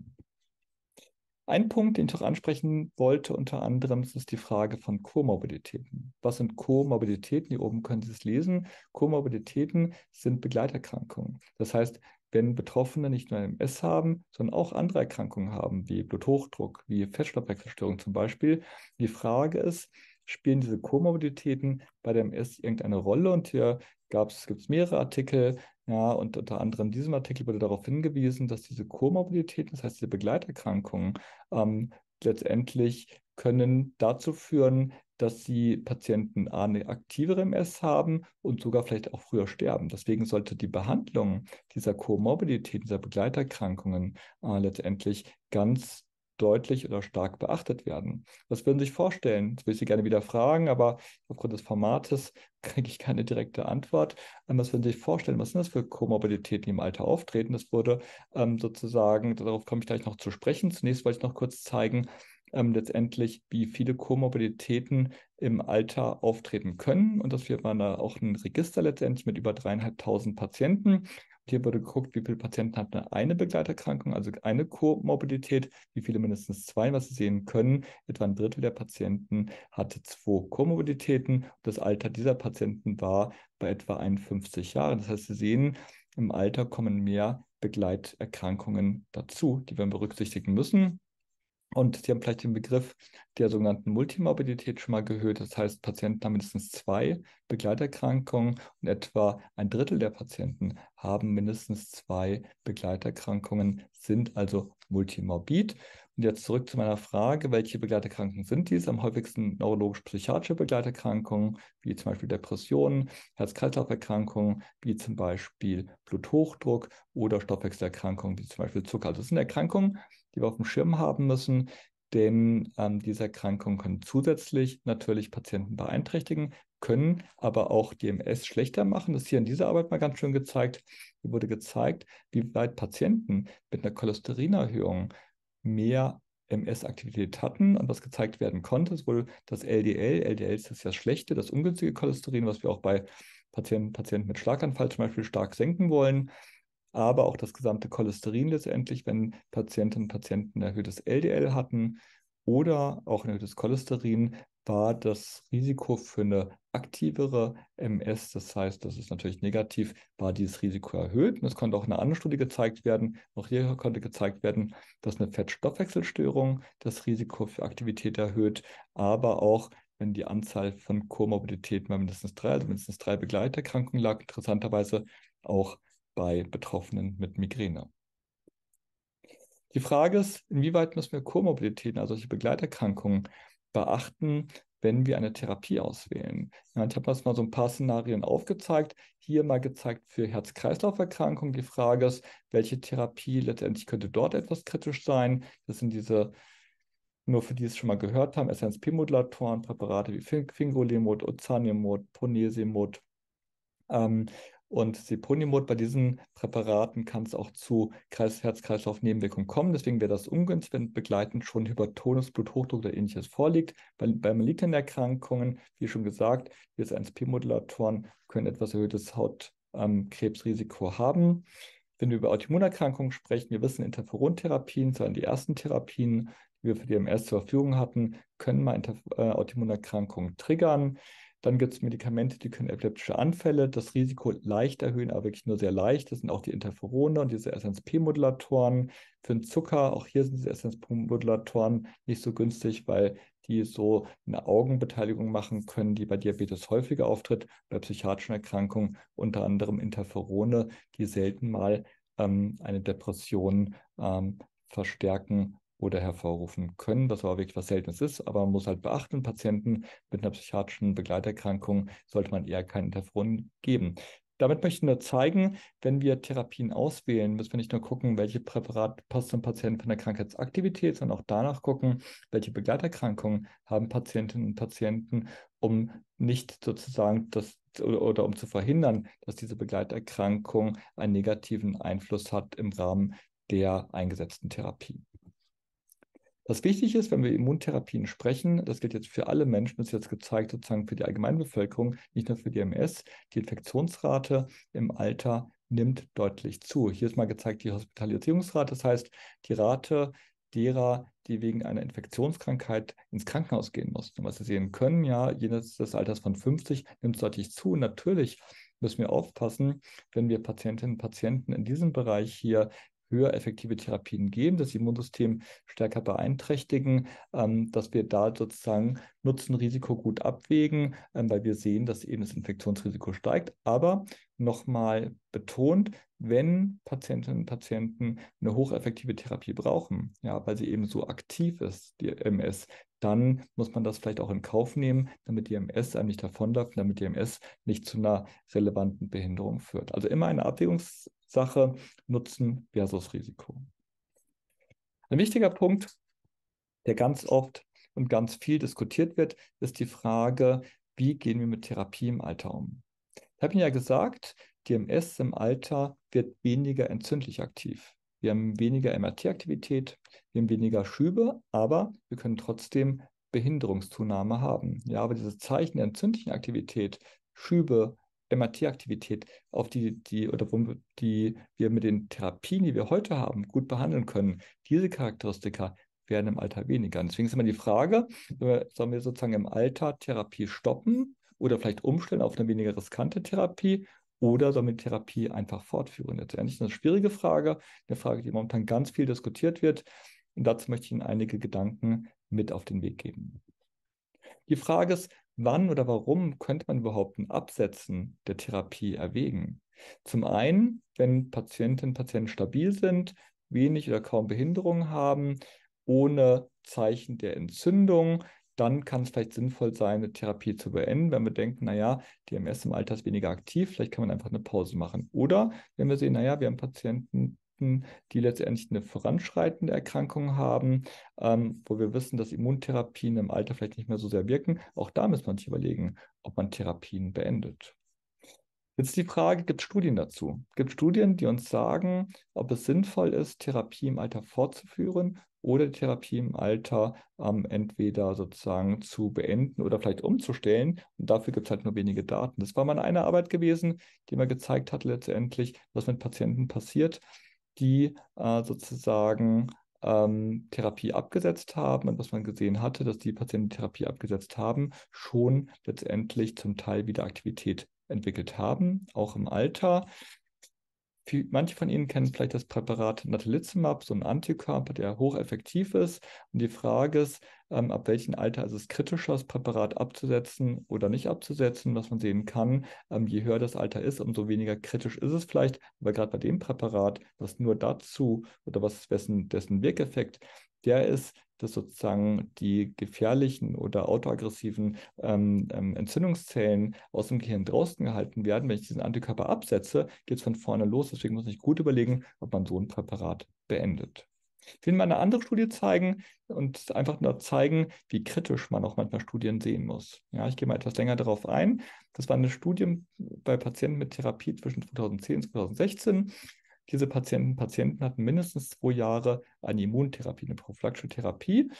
Ein Punkt, den ich auch ansprechen wollte, unter anderem, ist die Frage von Komorbiditäten. Was sind Komorbiditäten? Hier oben können Sie es lesen. Komorbiditäten sind Begleiterkrankungen. Das heißt, wenn Betroffene nicht nur MS haben, sondern auch andere Erkrankungen haben, wie Bluthochdruck, wie Fettstoffwechselstörung zum Beispiel. Die Frage ist, spielen diese Komorbiditäten bei der MS irgendeine Rolle? Und hier gibt es mehrere Artikel, ja, und unter anderem in diesem Artikel wurde darauf hingewiesen, dass diese Komorbiditäten, das heißt diese Begleiterkrankungen, ähm, letztendlich können dazu führen, dass die Patienten eine aktivere MS haben und sogar vielleicht auch früher sterben. Deswegen sollte die Behandlung dieser Komorbidität, dieser Begleiterkrankungen äh, letztendlich ganz deutlich oder stark beachtet werden. Was würden Sie sich vorstellen? Das würde ich Sie gerne wieder fragen, aber aufgrund des Formates kriege ich keine direkte Antwort. Ähm, was würden Sie sich vorstellen? Was sind das für Komorbiditäten, die im Alter auftreten? Das wurde ähm, sozusagen, darauf komme ich gleich noch zu sprechen. Zunächst wollte ich noch kurz zeigen, ähm, letztendlich, wie viele Komorbiditäten im Alter auftreten können. Und das wir waren da auch ein Register letztendlich mit über dreieinhalbtausend Patienten. Hier wurde geguckt, wie viele Patienten hatten eine Begleiterkrankung, also eine Komorbidität, wie viele mindestens zwei, was Sie sehen können. Etwa ein Drittel der Patienten hatte zwei Komorbiditäten. Das Alter dieser Patienten war bei etwa 51 Jahren. Das heißt, Sie sehen, im Alter kommen mehr Begleiterkrankungen dazu, die wir berücksichtigen müssen. Und Sie haben vielleicht den Begriff der sogenannten Multimorbidität schon mal gehört. Das heißt, Patienten haben mindestens zwei Begleiterkrankungen und etwa ein Drittel der Patienten haben mindestens zwei Begleiterkrankungen, sind also multimorbid. Und jetzt zurück zu meiner Frage, welche Begleiterkrankungen sind dies? Am häufigsten neurologisch-psychiatrische Begleiterkrankungen, wie zum Beispiel Depressionen, Herz-Kreislauf-Erkrankungen, wie zum Beispiel Bluthochdruck oder Stoffwechselerkrankungen, wie zum Beispiel Zucker. Also das sind Erkrankungen, die wir auf dem Schirm haben müssen, denn ähm, diese Erkrankungen können zusätzlich natürlich Patienten beeinträchtigen, können aber auch die MS schlechter machen. Das ist hier in dieser Arbeit mal ganz schön gezeigt. Hier wurde gezeigt, wie weit Patienten mit einer Cholesterinerhöhung mehr MS-Aktivität hatten und was gezeigt werden konnte, ist wohl das LDL. LDL ist das ja schlechte, das ungünstige Cholesterin, was wir auch bei Patienten, Patienten mit Schlaganfall zum Beispiel stark senken wollen aber auch das gesamte Cholesterin letztendlich, wenn Patientinnen und Patienten erhöhtes LDL hatten oder auch erhöhtes Cholesterin, war das Risiko für eine aktivere MS, das heißt, das ist natürlich negativ, war dieses Risiko erhöht. Und es konnte auch in einer anderen Studie gezeigt werden, auch hier konnte gezeigt werden, dass eine Fettstoffwechselstörung das Risiko für Aktivität erhöht, aber auch wenn die Anzahl von Komorbiditäten bei mindestens drei, also mindestens drei Begleiterkrankungen lag, interessanterweise auch bei Betroffenen mit Migräne. Die Frage ist, inwieweit müssen wir Komorbiditäten, also solche Begleiterkrankungen, beachten, wenn wir eine Therapie auswählen. Ich habe das mal so ein paar Szenarien aufgezeigt. Hier mal gezeigt für Herz-Kreislauf-Erkrankungen. Die Frage ist, welche Therapie letztendlich könnte dort etwas kritisch sein. Das sind diese, nur für die es schon mal gehört haben, SNSP-Modulatoren, Präparate wie Fingolimod, Ozanimod, Ponesimod. Ähm, und Seponimod, bei diesen Präparaten kann es auch zu Herz-Kreislauf-Nebenwirkungen kommen. Deswegen wäre das ungünstig, wenn begleitend schon Hypertonus, Bluthochdruck oder ähnliches vorliegt. Bei, bei malignen Erkrankungen, wie schon gesagt, die S1P-Modulatoren können etwas erhöhtes Hautkrebsrisiko ähm, haben. Wenn wir über Autoimmunerkrankungen sprechen, wir wissen, Interferontherapien, sondern die ersten Therapien, die wir für die MS zur Verfügung hatten, können mal Interf äh, Autoimmunerkrankungen triggern. Dann gibt es Medikamente, die können epileptische Anfälle, das Risiko leicht erhöhen, aber wirklich nur sehr leicht. Das sind auch die Interferone und diese SNSP-Modulatoren. Für den Zucker, auch hier sind diese SNSP-Modulatoren nicht so günstig, weil die so eine Augenbeteiligung machen können, die bei Diabetes häufiger auftritt, bei psychiatrischen Erkrankungen, unter anderem Interferone, die selten mal ähm, eine Depression ähm, verstärken oder hervorrufen können, was aber wirklich was Seltenes ist. Aber man muss halt beachten, Patienten mit einer psychiatrischen Begleiterkrankung sollte man eher keinen Interferon geben. Damit möchten wir zeigen, wenn wir Therapien auswählen, müssen wir nicht nur gucken, welche Präparat passt zum Patienten von der Krankheitsaktivität, sondern auch danach gucken, welche Begleiterkrankungen haben Patientinnen und Patienten, um nicht sozusagen das oder, oder um zu verhindern, dass diese Begleiterkrankung einen negativen Einfluss hat im Rahmen der eingesetzten Therapie. Was wichtig ist, wenn wir Immuntherapien sprechen, das gilt jetzt für alle Menschen, das ist jetzt gezeigt sozusagen für die Allgemeinbevölkerung, nicht nur für die MS, die Infektionsrate im Alter nimmt deutlich zu. Hier ist mal gezeigt die Hospitalisierungsrate, das heißt die Rate derer, die wegen einer Infektionskrankheit ins Krankenhaus gehen mussten. Was Sie sehen können, ja, jenes des Alters von 50 nimmt deutlich zu. Natürlich müssen wir aufpassen, wenn wir Patientinnen und Patienten in diesem Bereich hier höher effektive Therapien geben, das Immunsystem stärker beeinträchtigen, ähm, dass wir da sozusagen Nutzen-Risiko gut abwägen, ähm, weil wir sehen, dass eben das Infektionsrisiko steigt. Aber nochmal betont, wenn Patientinnen und Patienten eine hocheffektive Therapie brauchen, ja, weil sie eben so aktiv ist, die MS, dann muss man das vielleicht auch in Kauf nehmen, damit die MS einem nicht davonläuft, damit die MS nicht zu einer relevanten Behinderung führt. Also immer eine Abwägungssache, Nutzen versus Risiko. Ein wichtiger Punkt, der ganz oft und ganz viel diskutiert wird, ist die Frage, wie gehen wir mit Therapie im Alter um? Ich habe Ihnen ja gesagt, die MS im Alter wird weniger entzündlich aktiv. Wir haben weniger MRT-Aktivität, wir haben weniger Schübe, aber wir können trotzdem Behinderungszunahme haben. Ja, aber diese Zeichen der entzündlichen Aktivität, Schübe, MRT-Aktivität, auf die, die oder die wir mit den Therapien, die wir heute haben, gut behandeln können, diese Charakteristika werden im Alter weniger. deswegen ist immer die Frage, sollen wir sozusagen im Alter Therapie stoppen oder vielleicht umstellen auf eine weniger riskante Therapie oder soll die Therapie einfach fortführen? Letztendlich ist eine schwierige Frage, eine Frage, die momentan ganz viel diskutiert wird. Und dazu möchte ich Ihnen einige Gedanken mit auf den Weg geben. Die Frage ist, wann oder warum könnte man überhaupt ein Absetzen der Therapie erwägen? Zum einen, wenn Patientinnen und Patienten stabil sind, wenig oder kaum Behinderungen haben, ohne Zeichen der Entzündung, dann kann es vielleicht sinnvoll sein, eine Therapie zu beenden, wenn wir denken, naja, die MS im Alter ist weniger aktiv, vielleicht kann man einfach eine Pause machen. Oder wenn wir sehen, naja, wir haben Patienten, die letztendlich eine voranschreitende Erkrankung haben, ähm, wo wir wissen, dass Immuntherapien im Alter vielleicht nicht mehr so sehr wirken. Auch da muss man sich überlegen, ob man Therapien beendet. Jetzt die Frage, gibt es Studien dazu? Gibt es Studien, die uns sagen, ob es sinnvoll ist, Therapie im Alter fortzuführen oder Therapie im Alter ähm, entweder sozusagen zu beenden oder vielleicht umzustellen. Und dafür gibt es halt nur wenige Daten. Das war mal eine Arbeit gewesen, die mir gezeigt hat letztendlich, was mit Patienten passiert, die äh, sozusagen ähm, Therapie abgesetzt haben und was man gesehen hatte, dass die Patienten Therapie abgesetzt haben, schon letztendlich zum Teil wieder Aktivität entwickelt haben, auch im Alter. Manche von Ihnen kennen vielleicht das Präparat Natalizumab, so ein Antikörper, der hocheffektiv ist. Und die Frage ist, ähm, ab welchem Alter ist es kritischer, das Präparat abzusetzen oder nicht abzusetzen. Was man sehen kann, ähm, je höher das Alter ist, umso weniger kritisch ist es vielleicht. Aber gerade bei dem Präparat, was nur dazu oder was dessen, dessen Wirkeffekt der ist, dass sozusagen die gefährlichen oder autoaggressiven ähm, ähm, Entzündungszellen aus dem Gehirn draußen gehalten werden. Wenn ich diesen Antikörper absetze, geht es von vorne los. Deswegen muss ich gut überlegen, ob man so ein Präparat beendet. Ich will mal eine andere Studie zeigen und einfach nur zeigen, wie kritisch man auch manchmal Studien sehen muss. Ja, ich gehe mal etwas länger darauf ein. Das war eine Studie bei Patienten mit Therapie zwischen 2010 und 2016. Diese Patienten Patienten hatten mindestens zwei Jahre eine Immuntherapie, eine prophylaktische Therapie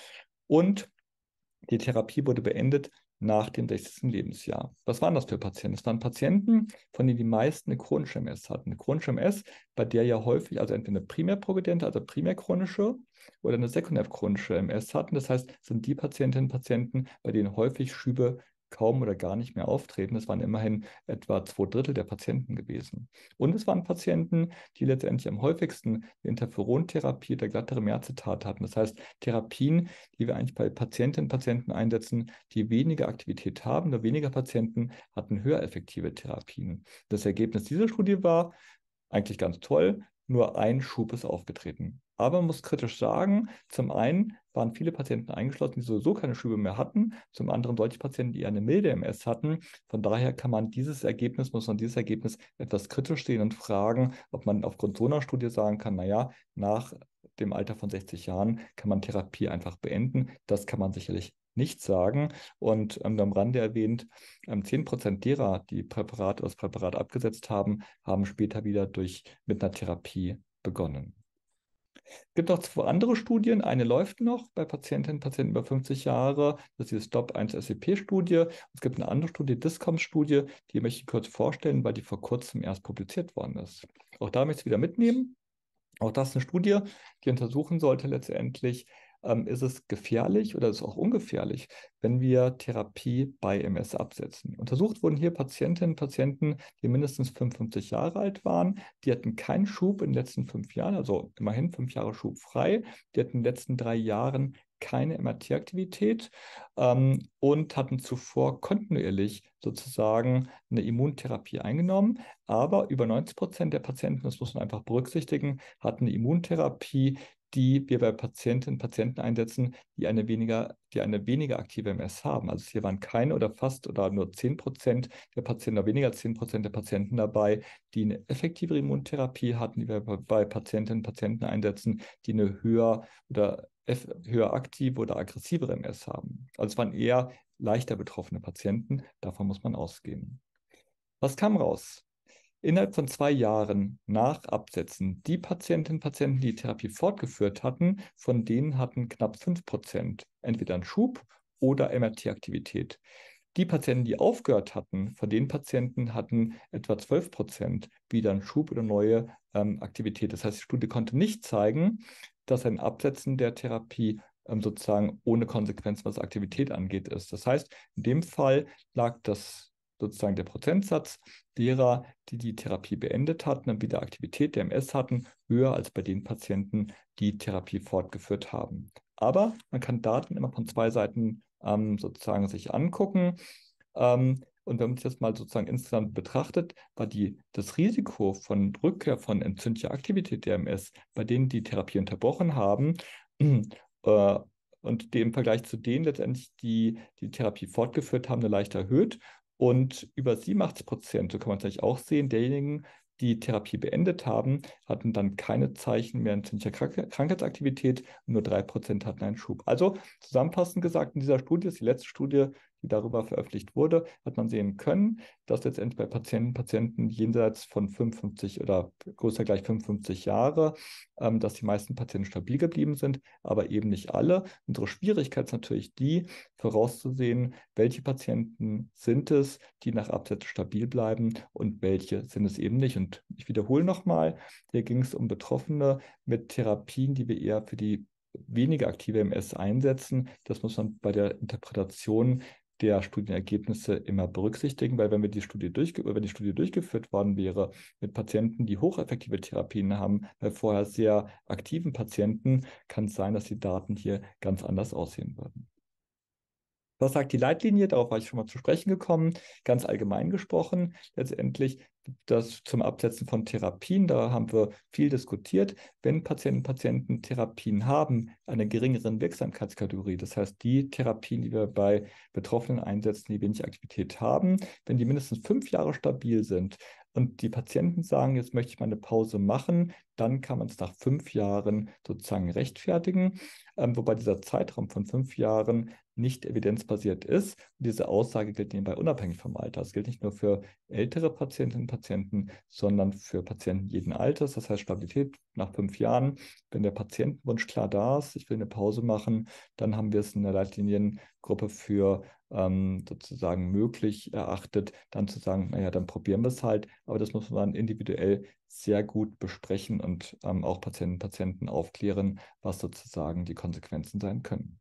und die Therapie wurde beendet nach dem 60. Lebensjahr. Was waren das für Patienten? Das waren Patienten, von denen die meisten eine chronische MS hatten. Eine chronische MS, bei der ja häufig also entweder eine primärprovidente, also primärchronische oder eine sekundärchronische MS hatten. Das heißt, sind die Patientinnen und Patienten, bei denen häufig Schübe kaum oder gar nicht mehr auftreten. Es waren immerhin etwa zwei Drittel der Patienten gewesen. Und es waren Patienten, die letztendlich am häufigsten Interferontherapie der glattere Merzetat hatten. Das heißt, Therapien, die wir eigentlich bei Patientinnen und Patienten einsetzen, die weniger Aktivität haben, nur weniger Patienten hatten höher effektive Therapien. Das Ergebnis dieser Studie war eigentlich ganz toll. Nur ein Schub ist aufgetreten. Aber man muss kritisch sagen, zum einen waren viele Patienten eingeschlossen, die sowieso keine Schübe mehr hatten. Zum anderen solche Patienten, die eine milde MS hatten. Von daher kann man dieses Ergebnis, muss man dieses Ergebnis etwas kritisch sehen und fragen, ob man aufgrund so einer Studie sagen kann, naja, nach dem Alter von 60 Jahren kann man Therapie einfach beenden. Das kann man sicherlich nicht sagen. Und ähm, am Rande erwähnt, ähm, 10% derer, die Präparat, das Präparat abgesetzt haben, haben später wieder durch, mit einer Therapie begonnen. Es gibt noch zwei andere Studien. Eine läuft noch bei Patientinnen und Patienten über 50 Jahre. Das ist die STOP-1-SEP-Studie. Es gibt eine andere Studie, DISCOM-Studie, die möchte ich kurz vorstellen, weil die vor kurzem erst publiziert worden ist. Auch da möchte ich wieder mitnehmen. Auch das ist eine Studie, die untersuchen sollte letztendlich, ähm, ist es gefährlich oder ist es auch ungefährlich, wenn wir Therapie bei MS absetzen. Untersucht wurden hier Patientinnen und Patienten, die mindestens 55 Jahre alt waren. Die hatten keinen Schub in den letzten fünf Jahren, also immerhin fünf Jahre Schub frei. Die hatten in den letzten drei Jahren keine MRT-Aktivität ähm, und hatten zuvor kontinuierlich sozusagen eine Immuntherapie eingenommen. Aber über 90 Prozent der Patienten, das muss man einfach berücksichtigen, hatten eine Immuntherapie, die wir bei Patientinnen und Patienten einsetzen, die eine weniger, die eine weniger aktive MS haben. Also hier waren keine oder fast oder nur 10 Prozent der Patienten oder weniger als 10 Prozent der Patienten dabei, die eine effektive Immuntherapie hatten, die wir bei Patientinnen und Patienten einsetzen, die eine höher oder höher aktive oder aggressivere MS haben. Also es waren eher leichter betroffene Patienten, davon muss man ausgehen. Was kam raus? Innerhalb von zwei Jahren nach Absetzen, die Patientinnen und Patienten, die, die Therapie fortgeführt hatten, von denen hatten knapp 5% entweder einen Schub oder MRT-Aktivität. Die Patienten, die aufgehört hatten, von den Patienten hatten etwa 12% wieder einen Schub oder neue ähm, Aktivität. Das heißt, die Studie konnte nicht zeigen, dass ein Absetzen der Therapie ähm, sozusagen ohne Konsequenz, was Aktivität angeht, ist. Das heißt, in dem Fall lag das sozusagen der Prozentsatz derer, die die Therapie beendet hatten und wieder Aktivität der MS hatten, höher als bei den Patienten, die Therapie fortgeführt haben. Aber man kann Daten immer von zwei Seiten ähm, sozusagen sich angucken. Ähm, und wenn man sich das mal sozusagen insgesamt betrachtet, war die, das Risiko von Rückkehr von entzündlicher Aktivität der MS bei denen, die Therapie unterbrochen haben, äh, und dem im Vergleich zu denen letztendlich, die die Therapie fortgeführt haben, eine leicht erhöht. Und über 87 Prozent, so kann man es gleich auch sehen, derjenigen, die Therapie beendet haben, hatten dann keine Zeichen mehr entzündlicher Krankheitsaktivität, nur 3% hatten einen Schub. Also zusammenfassend gesagt, in dieser Studie, ist die letzte Studie, die darüber veröffentlicht wurde, hat man sehen können, dass letztendlich bei Patienten, Patienten jenseits von 55 oder größer gleich 55 Jahre, ähm, dass die meisten Patienten stabil geblieben sind, aber eben nicht alle. Unsere Schwierigkeit ist natürlich die, vorauszusehen, welche Patienten sind es, die nach Absätze stabil bleiben und welche sind es eben nicht. Und ich wiederhole nochmal, hier ging es um Betroffene mit Therapien, die wir eher für die weniger aktive MS einsetzen. Das muss man bei der Interpretation der Studienergebnisse immer berücksichtigen, weil wenn wir die Studie durchge wenn die Studie durchgeführt worden wäre mit Patienten, die hocheffektive Therapien haben, bei vorher sehr aktiven Patienten, kann es sein, dass die Daten hier ganz anders aussehen würden. Was sagt die Leitlinie? Darauf war ich schon mal zu sprechen gekommen. Ganz allgemein gesprochen, letztendlich das zum Absetzen von Therapien, da haben wir viel diskutiert. Wenn Patienten und Patienten Therapien haben, eine geringeren Wirksamkeitskategorie, das heißt die Therapien, die wir bei Betroffenen einsetzen, die wenig Aktivität haben, wenn die mindestens fünf Jahre stabil sind, und die Patienten sagen, jetzt möchte ich mal eine Pause machen, dann kann man es nach fünf Jahren sozusagen rechtfertigen, ähm, wobei dieser Zeitraum von fünf Jahren nicht evidenzbasiert ist. Und diese Aussage gilt nebenbei unabhängig vom Alter. Es gilt nicht nur für ältere Patientinnen und Patienten, sondern für Patienten jeden Alters. Das heißt Stabilität nach fünf Jahren. Wenn der Patientenwunsch klar da ist, ich will eine Pause machen, dann haben wir es in der Leitliniengruppe für ähm, sozusagen möglich erachtet, dann zu sagen, naja, dann probieren wir es halt. Aber das muss man individuell sehr gut besprechen und ähm, auch Patienten Patienten aufklären, was sozusagen die Konsequenzen sein können.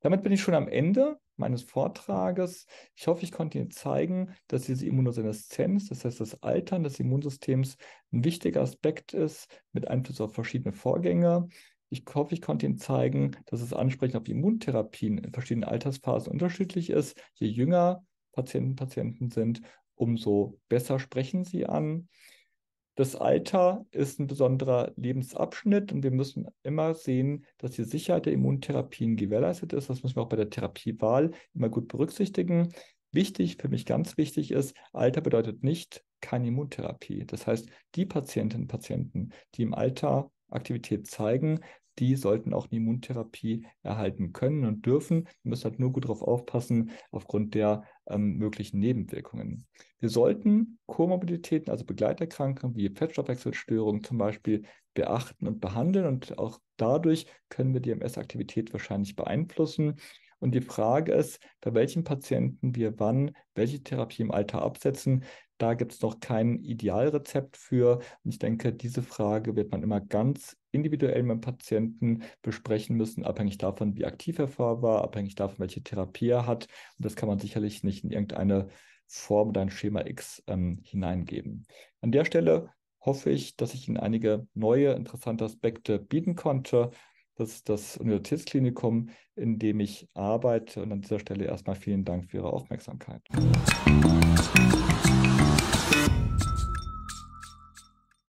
Damit bin ich schon am Ende meines Vortrages. Ich hoffe, ich konnte Ihnen zeigen, dass diese Immunoseneszenz, das heißt das Altern des Immunsystems, ein wichtiger Aspekt ist mit Einfluss auf verschiedene Vorgänge. Ich hoffe, ich konnte Ihnen zeigen, dass das Ansprechen auf Immuntherapien in verschiedenen Altersphasen unterschiedlich ist. Je jünger Patienten Patienten sind, umso besser sprechen sie an. Das Alter ist ein besonderer Lebensabschnitt und wir müssen immer sehen, dass die Sicherheit der Immuntherapien gewährleistet ist. Das müssen wir auch bei der Therapiewahl immer gut berücksichtigen. Wichtig, für mich ganz wichtig ist, Alter bedeutet nicht keine Immuntherapie. Das heißt, die Patientinnen und Patienten, die im Alter Aktivität zeigen, die sollten auch eine Immuntherapie erhalten können und dürfen. Wir müssen halt nur gut darauf aufpassen, aufgrund der ähm, möglichen Nebenwirkungen. Wir sollten Komorbiditäten, also Begleiterkrankungen wie Fettstoffwechselstörungen zum Beispiel, beachten und behandeln und auch dadurch können wir die MS-Aktivität wahrscheinlich beeinflussen. Und die Frage ist, bei welchen Patienten wir wann welche Therapie im Alter absetzen. Da gibt es noch kein Idealrezept für. Und ich denke, diese Frage wird man immer ganz individuell mit dem Patienten besprechen müssen, abhängig davon, wie aktiv er vorher war, abhängig davon, welche Therapie er hat. Und das kann man sicherlich nicht in irgendeine Form oder ein Schema X ähm, hineingeben. An der Stelle hoffe ich, dass ich Ihnen einige neue, interessante Aspekte bieten konnte. Das ist das Universitätsklinikum, in dem ich arbeite. Und an dieser Stelle erstmal vielen Dank für Ihre Aufmerksamkeit.